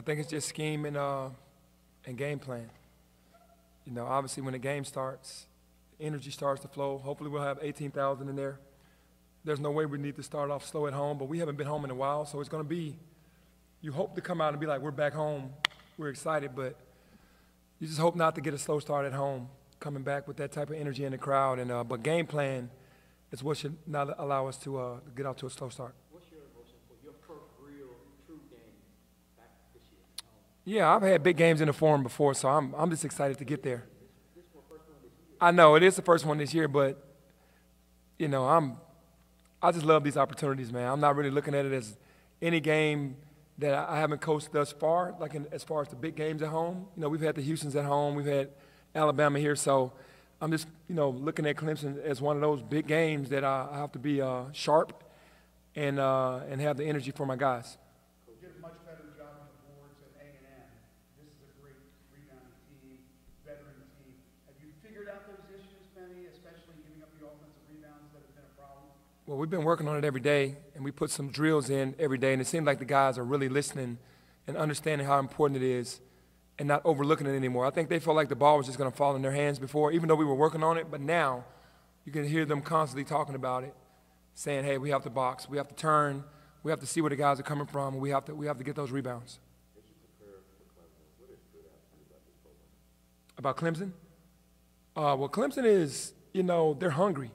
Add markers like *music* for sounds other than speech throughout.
I think it's just scheme and, uh, and game plan. You know, obviously, when the game starts, energy starts to flow. Hopefully, we'll have 18,000 in there. There's no way we need to start off slow at home, but we haven't been home in a while, so it's going to be. You hope to come out and be like, we're back home, we're excited, but you just hope not to get a slow start at home, coming back with that type of energy in the crowd. And uh, but game plan is what should not allow us to uh, get out to a slow start. What's your emotion for your first real, true game back this year? Yeah, I've had big games in the Forum before, so I'm, I'm just excited to get there. I know it is the first one this year, but you know, I'm I just love these opportunities, man. I'm not really looking at it as any game that I haven't coached thus far, like in, as far as the big games at home. You know, we've had the Houston's at home, we've had Alabama here, so I'm just you know looking at Clemson as one of those big games that I, I have to be uh, sharp and uh, and have the energy for my guys. did a much better job on the boards at A and M. This is a great rebounding team, veteran team. Have you figured out those issues, Penny, especially giving up the offensive rebounds that have been a problem? Well, we've been working on it every day, and we put some drills in every day, and it seems like the guys are really listening and understanding how important it is and not overlooking it anymore. I think they felt like the ball was just going to fall in their hands before, even though we were working on it, but now you can hear them constantly talking about it, saying, hey, we have to box, we have to turn, we have to see where the guys are coming from, we have to, we have to get those rebounds. About Clemson? Uh, well, Clemson is, you know, they're hungry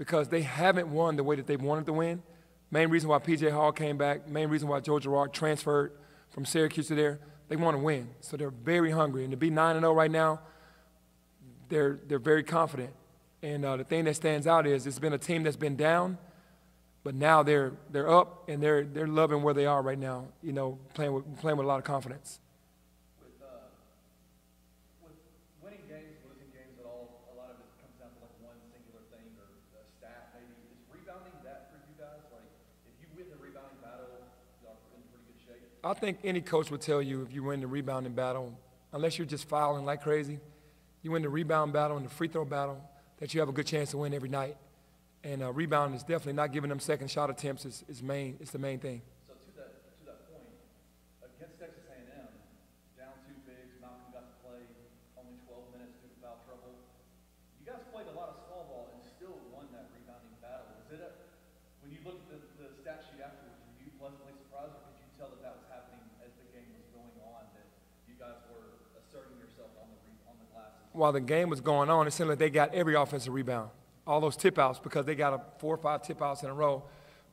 because they haven't won the way that they wanted to win. Main reason why PJ Hall came back, main reason why Joe Girard transferred from Syracuse to there, they want to win. So they're very hungry. And to be 9 0 right now, they're, they're very confident. And uh, the thing that stands out is it's been a team that's been down, but now they're, they're up and they're, they're loving where they are right now, you know, playing with, playing with a lot of confidence. with, uh, with winning games, losing games at all, a lot of it comes down to like one singular thing or a stat maybe. Is rebounding that for you guys? Like, if you win the rebounding battle, y'all are in pretty good shape. I think any coach would tell you if you win the rebounding battle, unless you're just fouling like crazy, you win the rebound battle and the free throw battle, that you have a good chance to win every night. And uh, rebounding is definitely not giving them second shot attempts is, is main. It's the main thing. So to that to that point, against Texas A&M, down two bigs, Malcolm got to play only 12 minutes due to foul trouble. You guys played a lot of small ball and still won that rebounding battle. Was it a, when you looked at the, the stat sheet afterwards, were you pleasantly surprised, or could you tell that that was happening as the game was going on, that you guys were asserting yourself on the re, on the glasses? While the game was going on, it seemed like they got every offensive rebound, all those tip outs, because they got a four or five tip outs in a row.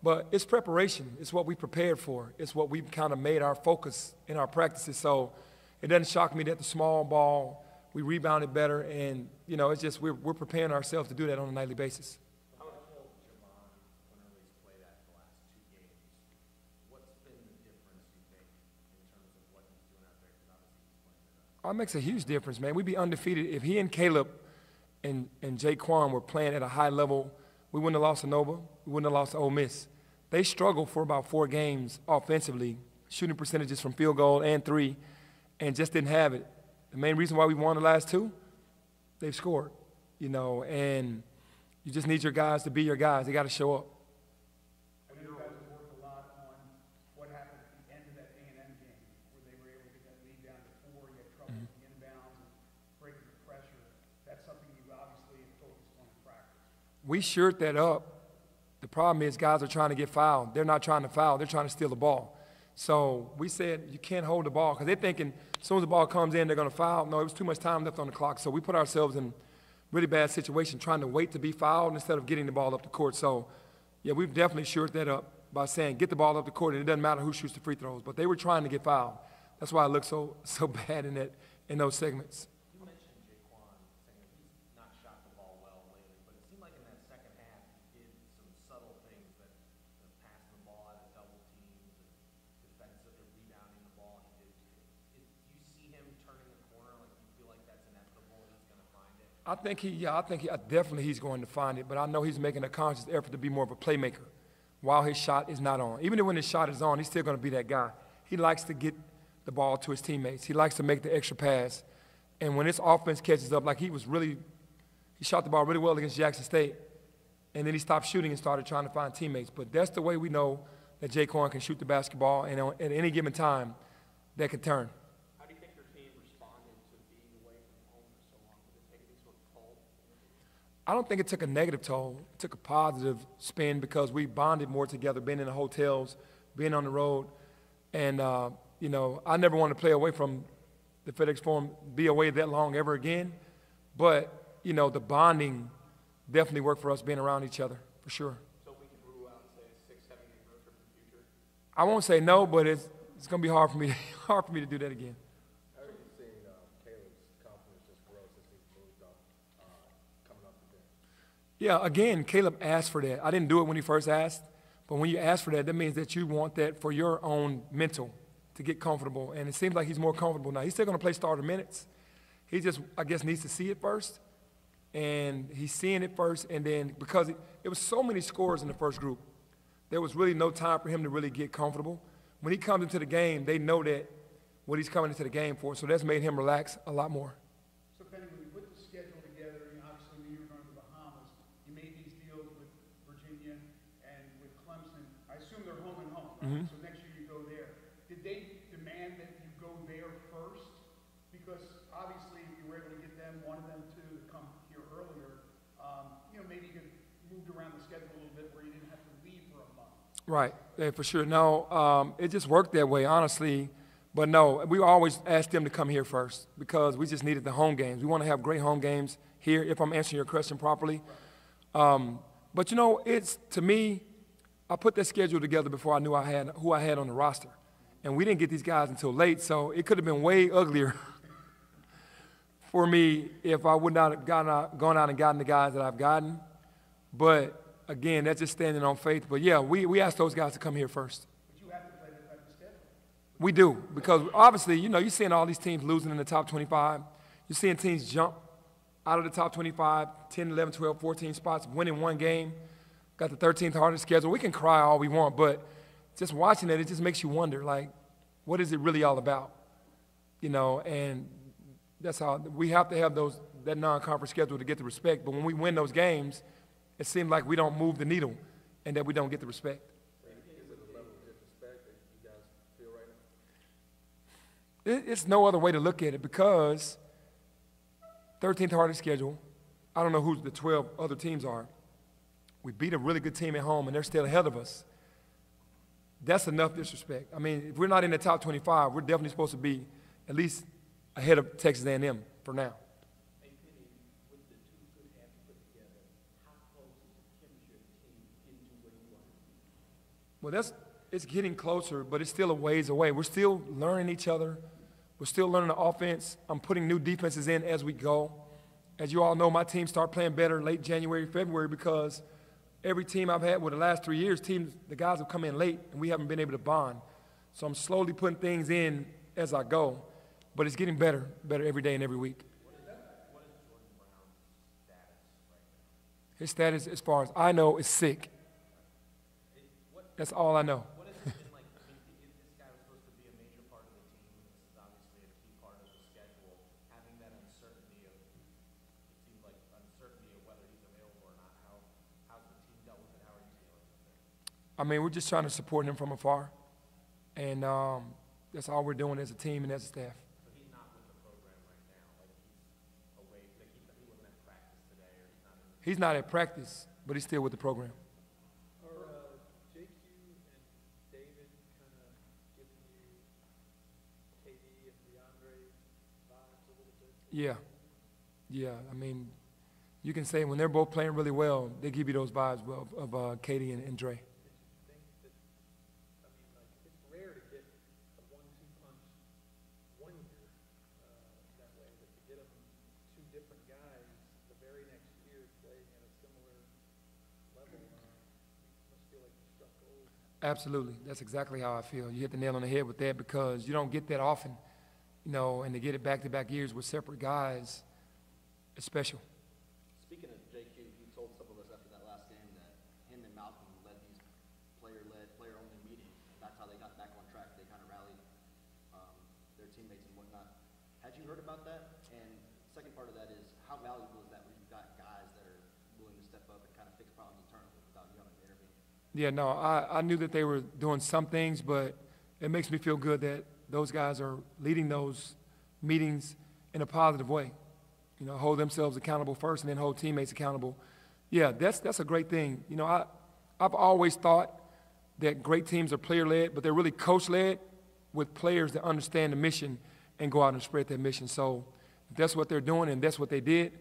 But it's preparation. It's what we prepared for. It's what we've kind of made our focus in our practices. So it doesn't shock me that the small ball, we rebounded better. And, you know, it's just we're, we're preparing ourselves to do that on a nightly basis. How has Jahvon Quinerly's played at the last two games? What's been the difference, you think, in terms of what he's doing out there? Because obviously he's playing at a Oh, Oh, it makes a huge difference, man. We'd be undefeated if he and Caleb and, and Jaykwon were playing at a high level. We wouldn't have lost to Nova. We wouldn't have lost to Ole Miss. They struggled for about four games offensively, shooting percentages from field goal and three, and just didn't have it. The main reason why we won the last two, they've scored, you know, and you just need your guys to be your guys. They got to show up. I know you guys have worked a lot on what happened at the end of that A and M game, where they were able to get that lead down to four, you had trouble with the inbounds and breaking the pressure. That's something you obviously have focused on in practice. We shored that up. The problem is guys are trying to get fouled. They're not trying to foul. They're trying to steal the ball. So we said you can't hold the ball because they're thinking as soon as the ball comes in, they're going to foul. No, it was too much time left on the clock. So we put ourselves in really bad situation trying to wait to be fouled instead of getting the ball up the court. So, yeah, we've definitely shored that up by saying get the ball up the court and it doesn't matter who shoots the free throws. But they were trying to get fouled. That's why it looked so *laughs* so bad in that in those segments. You mentioned Jaykwon saying he's not shot the ball well lately, but it seemed like in that second half he did some subtle things that you know, passing the ball out of double teams and defensively rebounding the ball. He did. Is, do you see him turning the corner? Like do you feel like that's inevitable? He's going to find it. I think he, yeah, I think he, definitely he's going to find it, but I know he's making a conscious effort to be more of a playmaker. while his shot is not on. Even when his shot is on, he's still going to be that guy. He likes to get the ball to his teammates. He likes to make the extra pass. And when this offense catches up, like he was really, he shot the ball really well against Jackson State. And then he stopped shooting and started trying to find teammates. But that's the way we know that Jaykwon can shoot the basketball, and at any given time, that can turn. How do you think your team responded to being away from home for so long? Did it take any sort of toll? I don't think it took a negative toll. It took a positive spin because we bonded more together, being in the hotels, being on the road. And, uh, you know, I never wanted to play away from the FedEx Forum, be away that long ever again. But, you know, the bonding definitely worked for us being around each other, for sure. So we can rule out say a six, seven game road in the future? I won't say no, but it's, it's going to be hard for, me, *laughs* hard for me to do that again. How are you seeing uh, Caleb's confidence just grow since he's moved up, uh, coming up to bench? Yeah, again, Caleb asked for that. I didn't do it when he first asked, but when you ask for that, that means that you want that for your own mental to get comfortable. And it seems like he's more comfortable now. He's still going to play starter minutes. He just, I guess, needs to see it first. And he's seeing it first. And then because it, it was so many scores in the first group, there was really no time for him to really get comfortable. When he comes into the game, they know that what he's coming into the game for. So that's made him relax a lot more. So Penny, when you put the schedule together, you know, obviously when you were going to the Bahamas, you made these deals with Virginia and with Clemson. I assume they're home and home, right? So next year you go there. Did they demand that you go there first? Because obviously if you were able to get them, one of them to come here earlier, um, you know, maybe you could moved around the schedule a little bit where you didn't have to leave for a month. Right, yeah, for sure. No, um, it just worked that way, honestly. But no, we always asked them to come here first because we just needed the home games. We want to have great home games here, if I'm answering your question properly. Um, but you know, it's to me, I put that schedule together before I knew I had who I had on the roster, and we didn't get these guys until late, so it could have been way uglier *laughs* for me if I would not have gotten out, gone out and gotten the guys that I've gotten. But again, that's just standing on faith. But yeah, we, we asked those guys to come here first. But you have to play that type of schedule. We do, because obviously, you know, you're seeing all these teams losing in the top 25. You're seeing teams jump out of the top 25, 10, 11, 12, 14 spots, winning one game. Got the 13th hardest schedule. We can cry all we want, but just watching it, it just makes you wonder, like, what is it really all about? You know, and that's how we have to have those that non-conference schedule to get the respect. But when we win those games, it seems like we don't move the needle and that we don't get the respect. It's no other way to look at it because 13th hardest schedule. I don't know who the 12 other teams are. We beat a really good team at home, and they're still ahead of us. That's enough disrespect. I mean, if we're not in the top 25, we're definitely supposed to be at least ahead of Texas A&M for now. Hey, Penny, with the two good halves you put together, how close is the chemistry of the team getting to where you want it to be? Well, that's it's getting closer, but it's still a ways away. We're still learning each other. We're still learning the offense. I'm putting new defenses in as we go. As you all know, my team started playing better late January, February because every team I've had with the last three years, teams the guys have come in late and we haven't been able to bond. So I'm slowly putting things in as I go, but it's getting better, better every day and every week. His status, as far as I know, is sick. That's all I know. What has it been like, I mean, th- this guy was supposed to be a major part of the team, and this is obviously a key part of the schedule, having that uncertainty of, it seems like uncertainty of whether he's available or not, how, how's the team dealt with it, how are you dealing with it? I mean, we're just trying to support him from afar, and um, that's all we're doing as a team and as a staff. He's not with the program right now, away, he, he wasn't at practice today, or he's not in He's not at practice, but he's still with the program. Are uh, JQ and David kind of giving you KD and DeAndre vibes a little bit? Yeah, yeah. I mean, you can say when they're both playing really well, they give you those vibes of, of uh, KD and, and Dre. different guys the very next year playing at a similar level, uh, must feel like you struck gold. Absolutely. That's exactly how I feel. You hit the nail on the head with that because you don't get that often, you know, and to get it back to back years with separate guys is special. Speaking of JQ, you told some of us after that last game that him and Malcolm led these player led, player only meetings. That's how they got back on track. They kind of rallied um, their teammates and whatnot. Had you heard about that? Part of that is, how valuable is that when you've got guys that are willing to step up and kind of fix problems internally without you having to intervene? Yeah, no, I, I knew that they were doing some things, but it makes me feel good that those guys are leading those meetings in a positive way. You know, hold themselves accountable first and then hold teammates accountable. Yeah, that's, that's a great thing. You know, I, I've always thought that great teams are player-led, but they're really coach-led with players that understand the mission and go out and spread that mission. So that's what they're doing and that's what they did,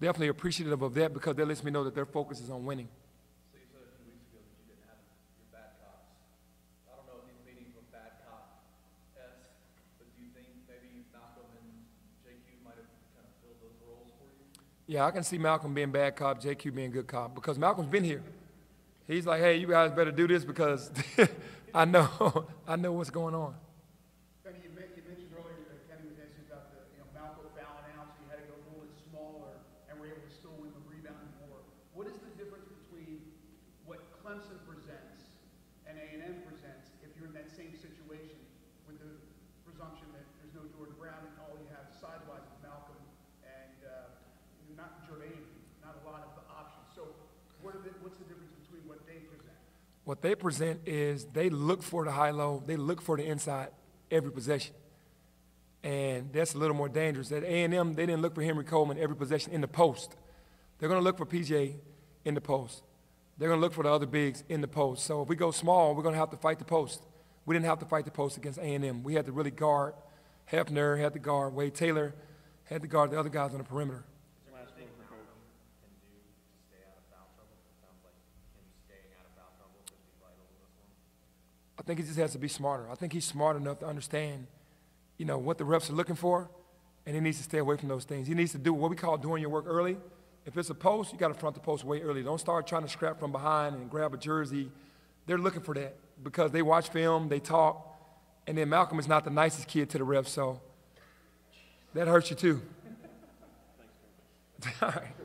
definitely appreciative of that because that lets me know that their focus is on winning. So you said a few weeks ago that you didn't have your bad cops. I don't know if these meetings were bad cop-esque, but do you think maybe Malcolm and JQ might have kind of filled those roles for you? Yeah, I can see Malcolm being bad cop, JQ being good cop, because Malcolm's been here. He's like, hey, you guys better do this because *laughs* I know, *laughs* I know what's going on. Penny, you men- you mentioned earlier that Kenny was asking about the, you know, Malco fouling out, so you had to go a little bit smaller, and were able to still win the rebound more. What is the difference between what Clemson presents and A and M presents if you're in that same situation with the presumption that there's no Jordan Brown and all you have sidewise is Malcolm and, uh, not Jordan, not a lot of the options. So what the, what's the difference between what they present? What they present is they look for the high-low, they look for the inside every possession. And that's a little more dangerous. At A&M, they didn't look for Henry Coleman every possession in the post. They're going to look for PJ in the post. They're going to look for the other bigs in the post. So if we go small, we're going to have to fight the post. We didn't have to fight the post against A&M. We had to really guard. Hefner had to guard. Wade Taylor had to guard the other guys on the perimeter. Is there anything Malcolm can do to stay out of foul trouble? It sounds like him staying out of foul trouble could be vital in this one. I think he just has to be smarter. I think he's smart enough to understand, you know, what the refs are looking for, and he needs to stay away from those things. He needs to do what we call doing your work early. If it's a post, you got to front the post way early. Don't start trying to scrap from behind and grab a jersey. They're looking for that because they watch film, they talk, and then Malcolm is not the nicest kid to the refs, so that hurts you too. *laughs* All right.